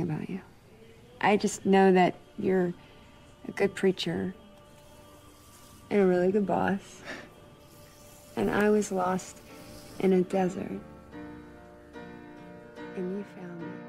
about you. I just know that you're a good preacher and a really good boss. And I was lost in a desert. And you found me.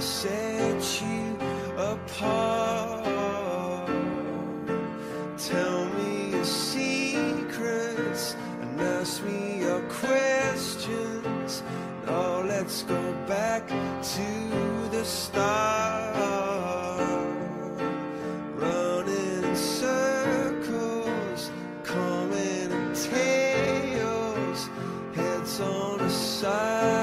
I'll set you apart. Tell me your secrets and ask me your questions. Oh, let's go back to the start. Running circles, coming in tails, heads on the.